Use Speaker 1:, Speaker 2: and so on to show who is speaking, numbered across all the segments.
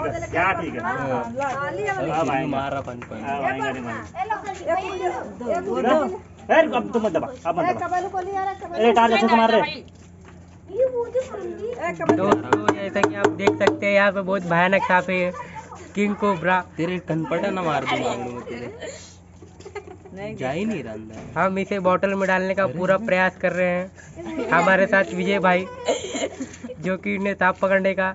Speaker 1: ठीक है। क्या ठीक है?
Speaker 2: मारा
Speaker 1: ए अब तुम मत दबा अब मत दबा। ए टार जैसे तो मार रहे।
Speaker 3: दोस्तों जैसा कि आप देख सकते हैं यहाँ पे बहुत भयानक सांप है। King cobra.
Speaker 2: तेरे कनपटा ना मार दूँ मांगड़ू में तेरे जा ही नहीं रहा अंदर।
Speaker 3: हम इसे बोतल में डालने का पूरा प्रयास कर रहे हैं। हमारे साथ विजय भाई जो कि इन्हें सांप पकड़ने का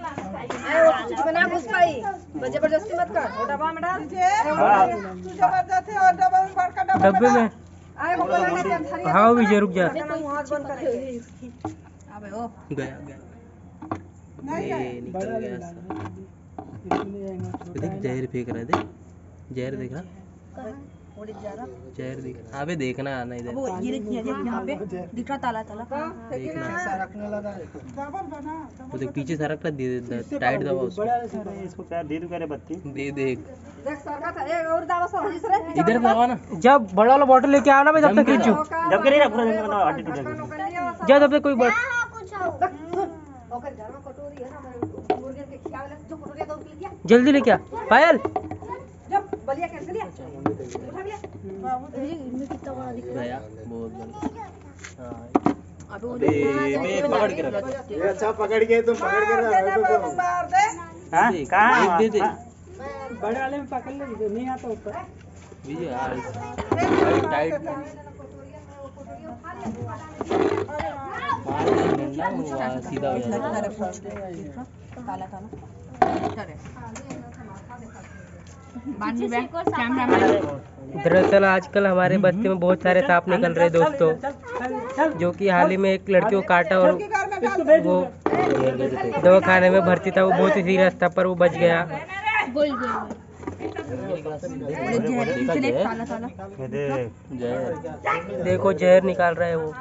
Speaker 3: सांप
Speaker 4: ज़बरदस्ती मत कर। वो डब्बा में डाल।
Speaker 3: डब्बे में?
Speaker 4: आए वो बोला नहीं कि हम
Speaker 3: हाँ विजय रुक जा।
Speaker 4: हाथ बंद कर अबे ओ।
Speaker 2: गया गया। निकल गया देख जहर फेंक रहा है देख। जहर देख रहा दिख अबे देखना आना इधर।
Speaker 4: वो ये देखिए ये यहाँ पे दिख रहा ताला ताला।
Speaker 2: देखना। वो देख पीछे सरक रहा दे दे टाइट दबा उसको।
Speaker 1: इसको क्या दे क्या बत्ती।
Speaker 2: दे देख
Speaker 4: देख सरका था एक और दावा सब हजीस रे
Speaker 2: इधर दबा ना।
Speaker 3: जब बड़ा वाला बॉटल लेके आना मैं तब तक खींचू
Speaker 1: जब के नहीं रहा पूरा दिन का हड्डी टूट जाएगी
Speaker 3: जा तब तक कोई बट
Speaker 4: ओकर घर में कटोरी है ना मुर्गे के खियावे जो कटोरी दो पी लिया
Speaker 3: जल्दी लेके आ। पायल
Speaker 4: जब बलिया कैसे लिया? उठा लिया?
Speaker 2: गया बहुत बड़ा हाँ। अबे बे पकड़ के रख
Speaker 5: ये अच्छा पकड़ के तुम पकड़ के रखो
Speaker 4: मार दे।
Speaker 1: हाँ?
Speaker 2: देख,
Speaker 1: कहाँ?
Speaker 2: दे दे
Speaker 1: हाँ?
Speaker 3: बड़े वाले में पकड़ ले नहीं आता ऊपर।
Speaker 2: विजय यार टाइट सीधा हो जाएगा
Speaker 4: बांधी बे कैमरा
Speaker 3: दरअसल आजकल हमारे बस्ती में बहुत सारे सांप निकल रहे दोस्तों। जो कि हाल ही में एक लड़की को काटा और वो दवाखाने में भर्ती था वो बहुत ही सीरियस था पर वो बच गया।
Speaker 2: देखा
Speaker 3: जहर निकाल रहा है वो।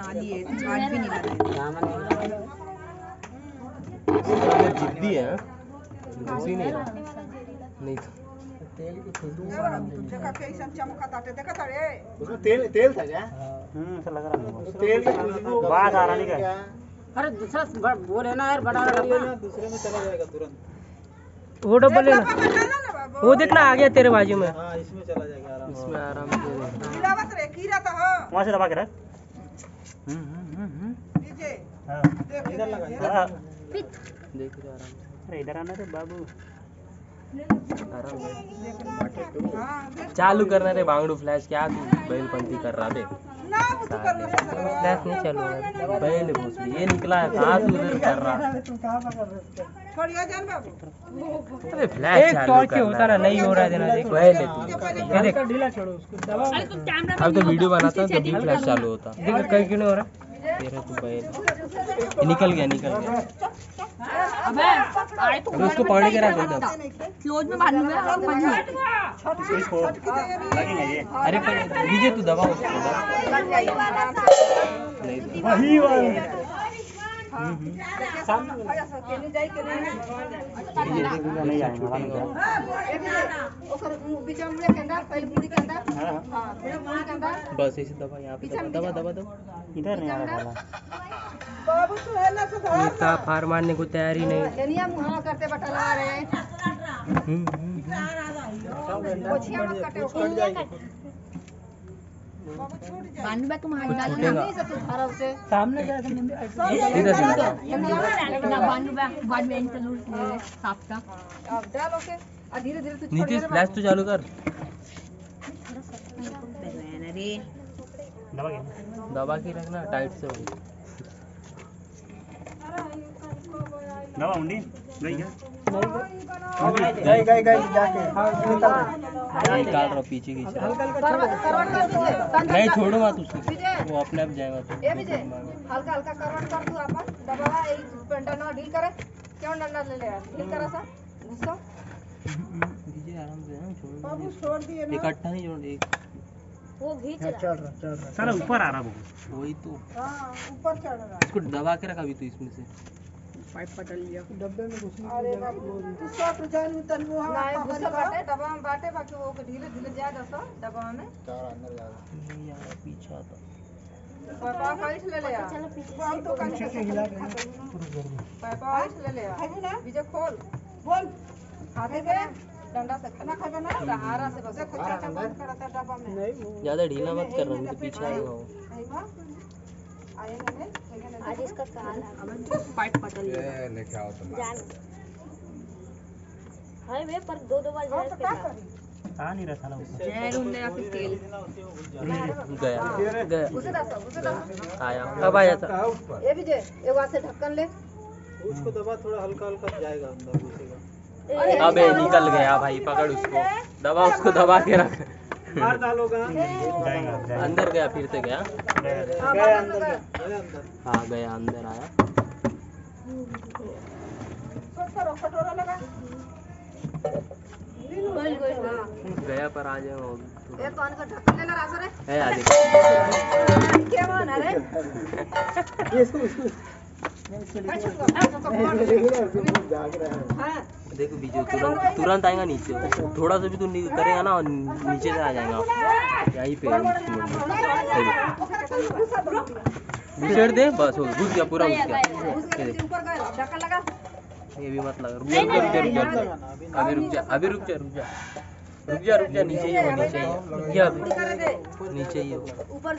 Speaker 4: नाली है झाड़ भी नहीं लगा
Speaker 2: जिद्दी है। ही नहीं नहीं तो
Speaker 5: उसमें तेल तेल था क्या?
Speaker 1: हम्म ऐसा लग रहा है
Speaker 5: तेल से खुशबू
Speaker 1: बात आ रहा नहीं क्या?
Speaker 3: अरे दूसरा वो लेना यार बड़ा
Speaker 5: लेना दूसरे में चला जाएगा तुरंत।
Speaker 3: वो डब्बा लेना। वो देखना आ गया तेरे बाजू में।
Speaker 5: हाँ इसमें चला जाएगा आराम से।
Speaker 2: इसमें आराम से। देखना
Speaker 1: वहाँ से दबा के रख।
Speaker 2: देख
Speaker 1: अरे इधर आना रे बाबू
Speaker 2: चालू करना रे बांगड़ू फ्लैश क्या तू बैलपंथी कर रहा बे
Speaker 3: फ्लैश नहीं चालू। है
Speaker 2: भोसड़ी ये निकला है कहाँ से उधर कर रहा। अबे फ्लैश
Speaker 3: एक टॉर्च होता नहीं हो रहा है देना देख।
Speaker 2: बैल है तू।
Speaker 3: ये देख।
Speaker 2: अब तो वीडियो बनाता हूँ तभी फ्लैश चालू होता।
Speaker 3: देख कहीं क्यों नहीं हो रहा?
Speaker 2: तेरा तू बैल ये निकल गया निकल गया।
Speaker 4: अबे आए तो
Speaker 2: उसको पकड़ के रख एकदम
Speaker 4: क्लोज में बांधूँगा और बंद
Speaker 1: इसको लगेंगे ये
Speaker 2: अरे पर विजय तू दबा उसको नहीं तो
Speaker 1: वही वाला।
Speaker 4: में
Speaker 1: हाँ,
Speaker 2: बस ऐसे दबा यहाँ पे दबा। दबा दबा दबा।
Speaker 1: इधर नहीं आ रहा।
Speaker 3: सांप हार मानने को तैयार ही नहीं
Speaker 4: मुहाना करते बटा लगा रहे हैं।
Speaker 2: हम्म, हम्म, हम्म।
Speaker 4: पोछिया मत कटे उसको बाँध बे तुम हाथ डाल
Speaker 2: छूटेगा।
Speaker 4: नहीं सब धारा उसे।
Speaker 3: सामने
Speaker 2: सीधा सीधा
Speaker 4: ना बाँध बे बाद में इंटरलूड ले ले का। अब डाल ओके धीरे धीरे तू
Speaker 2: फ्लैश तो चालू कर।
Speaker 1: दबा के
Speaker 2: दबा के रखना टाइट से भाई
Speaker 1: दबा उंडी गई क्या?
Speaker 5: गए गए जाके। निकल।
Speaker 2: निकाल रहा पीछे की नहीं
Speaker 4: तन-
Speaker 2: छोड़ो मत उसको। वो अपने आप जाएगा तो।
Speaker 4: ए विजय हल्का हल्का करवट कर तू अपन दबा एक ना ढील करे। क्यों डंडा ले ले ढील करा सा। घुसो
Speaker 2: विजय आराम से ना छोड़ो छोड़ दिए इकट्ठा नहीं छोड़ एक
Speaker 4: वो घींच
Speaker 5: हाँ, चल रहा चल रहा।
Speaker 1: साला ऊपर आ रहा बहुत
Speaker 2: वही तो।
Speaker 4: हाँ ऊपर चढ़ रहा।
Speaker 2: इसको दबा के रखा अभी तो इसमें से।
Speaker 5: डब्बे में घुसने
Speaker 4: अरे बाबू तू जान तन वो नहीं घुसा बाटे डब्बा में बाटे बाकी वो के धीरे धीरे जा दसो डब्बा में।
Speaker 5: चार अंदर जा रहा।
Speaker 2: नहीं आ रहा पीछा था
Speaker 4: पापा काइट ले ले चलो पीछे हम तो
Speaker 5: पीछे से हिला पूरा गर्म
Speaker 4: पापा काइट ले ले विजय खोल। बोल। हाथे के डंडा से खाना। खाबे ना? सहारा से बस।
Speaker 5: आ रहा अंदर?
Speaker 4: करता डब्बा में। नहीं
Speaker 2: ज़्यादा ढीला मत कर रहा तो पीछे आएगा वो
Speaker 4: आज इसका काल पाइप पटल
Speaker 5: लेके आओ तुम।
Speaker 4: जान। हाय वे पर दो दो बार
Speaker 1: आ नहीं रहा साला
Speaker 4: आके तेल।
Speaker 2: गया गया
Speaker 4: उसे दसो उसे दसो
Speaker 2: आया।
Speaker 3: अब आ जाता
Speaker 5: ऊपर।
Speaker 4: ए विजय एक बार से ढक्कन ले।
Speaker 5: उसको दबा थोड़ा हल्का हल्का जाएगा अंदर घुसेगा
Speaker 2: अबे निकल गया भाई पकड़ उसको। दबा उसको दबा के रख।
Speaker 5: मार डालोगा
Speaker 2: अंदर गया फिर से गया?
Speaker 4: हाँ
Speaker 5: अंदर
Speaker 4: अंदर
Speaker 2: हाँ गया अंदर आया।
Speaker 4: हाँ
Speaker 2: गया पर आ जाएगा वो भी।
Speaker 4: एक कान का ढक्कन ले ला रासरे
Speaker 2: है आ देखो
Speaker 4: क्या मान अरे
Speaker 5: ये इसको इसको।
Speaker 2: देखो बीजो तुरंत तुरंत आएगा नीचे। थोड़ा सा भी तू करेगा ना, नीचे से आ जाएगा। यहीं पे घुसेड़ दे, बस हो, घुस गया, पूरा घुस गया। ये भी मत लगा, रुक जा रुक जा रुक जा। अभी रुक जा, अभी रुक जा रुक जा। रुक जा रुक जा, नीचे ही हो, नीचे ही हो। नीचे ही हो।
Speaker 4: ऊपर